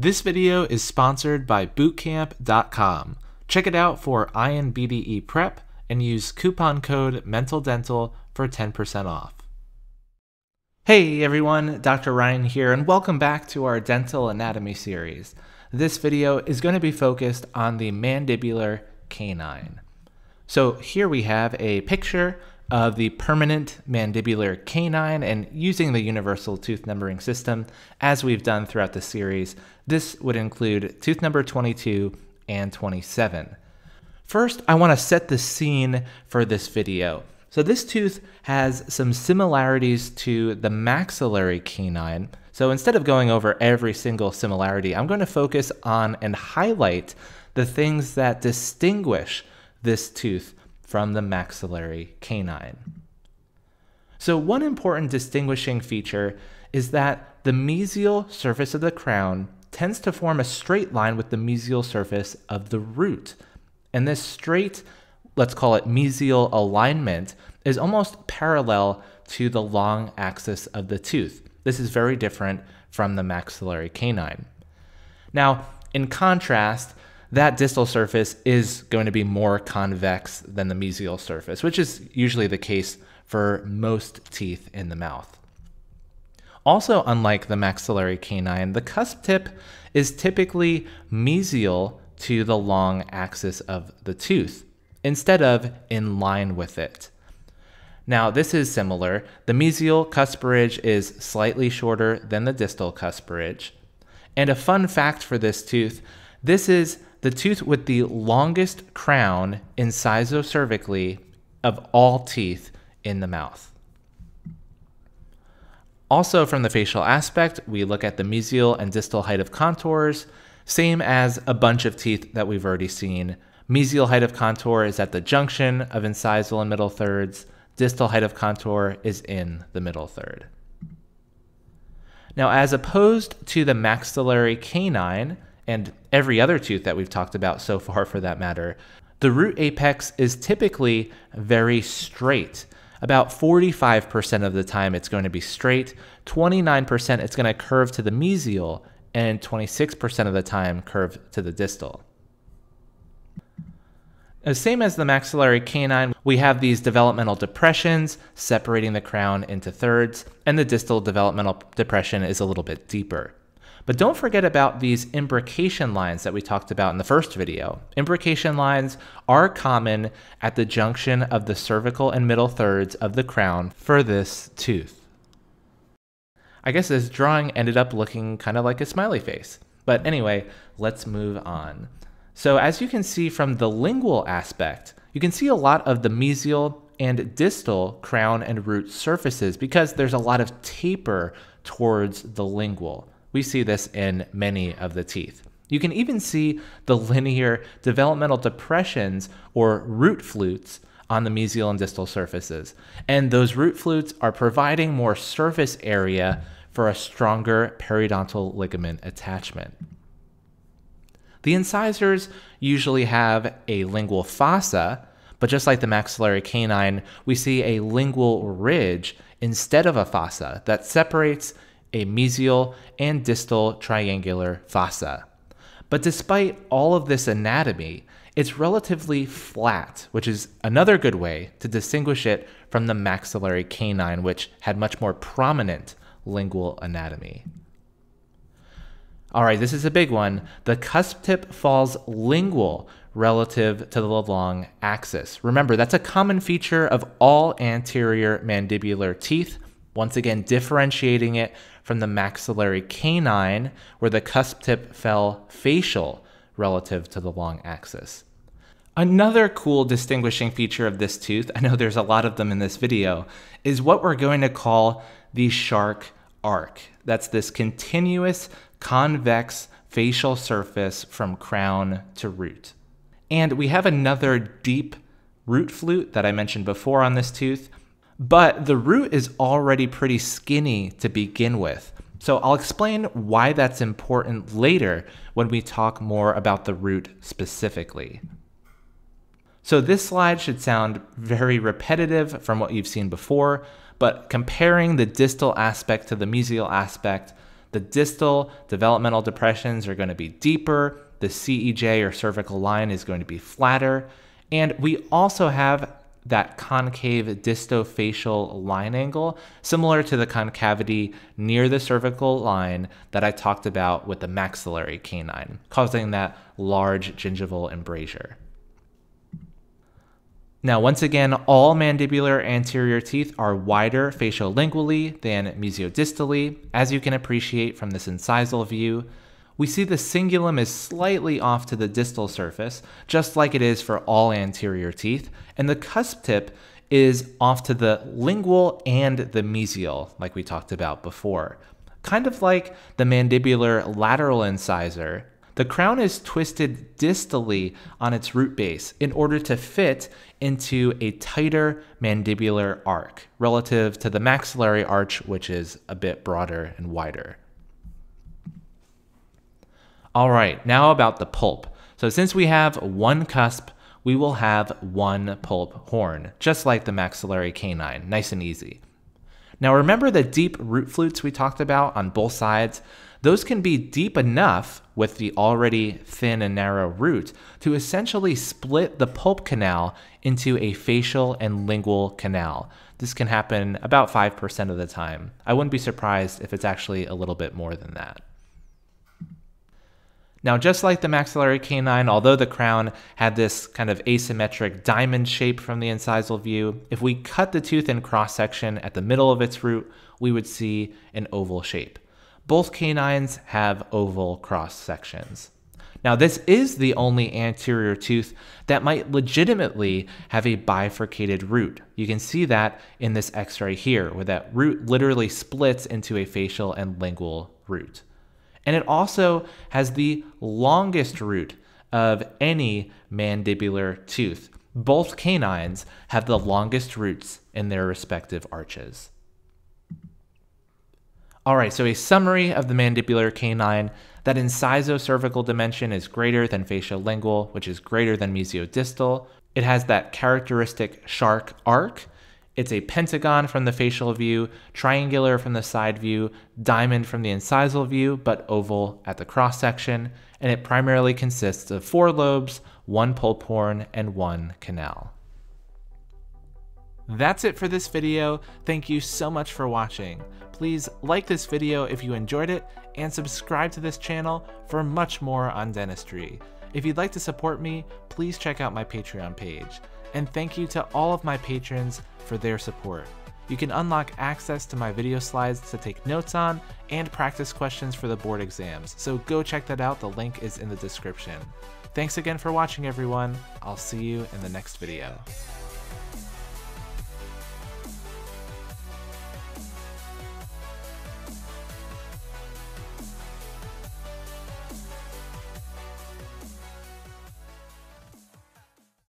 This video is sponsored by bootcamp.com. Check it out for INBDE prep and use coupon code MENTALDENTAL for 10% off. Hey everyone, Dr. Ryan here, and welcome back to our dental anatomy series. This video is going to be focused on the mandibular canine. So here we have a picture of the permanent mandibular canine and using the universal tooth numbering system as we've done throughout the series, this would include tooth number 22 and 27. First, I want to set the scene for this video. So this tooth has some similarities to the maxillary canine. So instead of going over every single similarity, I'm going to focus on and highlight the things that distinguish this tooth from the maxillary canine. So one important distinguishing feature is that the mesial surface of the crown tends to form a straight line with the mesial surface of the root. And this straight, let's call it mesial alignment, is almost parallel to the long axis of the tooth. This is very different from the maxillary canine. Now, in contrast, that distal surface is going to be more convex than the mesial surface, which is usually the case for most teeth in the mouth. Also, unlike the maxillary canine, the cusp tip is typically mesial to the long axis of the tooth, instead of in line with it. Now, this is similar. The mesial cusp ridge is slightly shorter than the distal cusp ridge. And a fun fact for this tooth this is the tooth with the longest crown incisocervically of all teeth in the mouth. Also, from the facial aspect, we look at the mesial and distal height of contours, same as a bunch of teeth that we've already seen. Mesial height of contour is at the junction of incisal and middle thirds. Distal height of contour is in the middle third. Now, as opposed to the maxillary canine, and every other tooth that we've talked about so far for that matter, the root apex is typically very straight. About 45% of the time it's going to be straight, 29% it's going to curve to the mesial, and 26% of the time curve to the distal. The same as the maxillary canine, we have these developmental depressions separating the crown into thirds, and the distal developmental depression is a little bit deeper. But don't forget about these imbrication lines that we talked about in the first video. Imbrication lines are common at the junction of the cervical and middle thirds of the crown for this tooth. I guess this drawing ended up looking kind of like a smiley face. But anyway, let's move on. So as you can see from the lingual aspect, you can see a lot of the mesial and distal crown and root surfaces because there's a lot of taper towards the lingual. We see this in many of the teeth. You can even see the linear developmental depressions or root flutes on the mesial and distal surfaces. And those root flutes are providing more surface area for a stronger periodontal ligament attachment. The incisors usually have a lingual fossa, but just like the maxillary canine, we see a lingual ridge instead of a fossa that separates a mesial and distal triangular fossa. But despite all of this anatomy, it's relatively flat, which is another good way to distinguish it from the maxillary canine, which had much more prominent lingual anatomy. All right, this is a big one. The cusp tip falls lingual relative to the long axis. Remember, that's a common feature of all anterior mandibular teeth, once again differentiating it from the maxillary canine, where the cusp tip fell facial relative to the long axis. Another cool distinguishing feature of this tooth, I know there's a lot of them in this video, is what we're going to call the shark arc. That's this continuous convex facial surface from crown to root. And we have another deep root flute that I mentioned before on this tooth, but the root is already pretty skinny to begin with. So I'll explain why that's important later when we talk more about the root specifically. So this slide should sound very repetitive from what you've seen before, but comparing the distal aspect to the mesial aspect, The distal developmental depressions are going to be deeper, the CEJ or cervical line is going to be flatter, and we also have that concave distofacial line angle, similar to the concavity near the cervical line that I talked about with the maxillary canine, causing that large gingival embrasure. Now, once again, all mandibular anterior teeth are wider faciolingually than mesiodistally, as you can appreciate from this incisal view. We see the cingulum is slightly off to the distal surface, just like it is for all anterior teeth, and the cusp tip is off to the lingual and the mesial, like we talked about before. Kind of like the mandibular lateral incisor, the crown is twisted distally on its root base in order to fit into a tighter mandibular arc relative to the maxillary arch, which is a bit broader and wider. All right, now about the pulp. So since we have one cusp, we will have one pulp horn, just like the maxillary canine, nice and easy. Now remember the deep root flutes we talked about on both sides? Those can be deep enough with the already thin and narrow root to essentially split the pulp canal into a facial and lingual canal. This can happen about 5% of the time. I wouldn't be surprised if it's actually a little bit more than that. Now, just like the maxillary canine, although the crown had this kind of asymmetric diamond shape from the incisal view, if we cut the tooth in cross section at the middle of its root, we would see an oval shape. Both canines have oval cross sections. Now, this is the only anterior tooth that might legitimately have a bifurcated root. You can see that in this x-ray here, where that root literally splits into a facial and lingual root. And it also has the longest root of any mandibular tooth. Both canines have the longest roots in their respective arches. All right, so a summary of the mandibular canine. That incisocervical dimension is greater than facial-lingual, which is greater than mesiodistal. It has that characteristic shark arc. It's a pentagon from the facial view, triangular from the side view, diamond from the incisal view, but oval at the cross section, and it primarily consists of four lobes, one pulp horn, and one canal. That's it for this video. Thank you so much for watching. Please like this video if you enjoyed it and subscribe to this channel for much more on dentistry. If you'd like to support me, please check out my Patreon page. And thank you to all of my patrons for their support. You can unlock access to my video slides to take notes on and practice questions for the board exams, so go check that out, the link is in the description. Thanks again for watching everyone, I'll see you in the next video.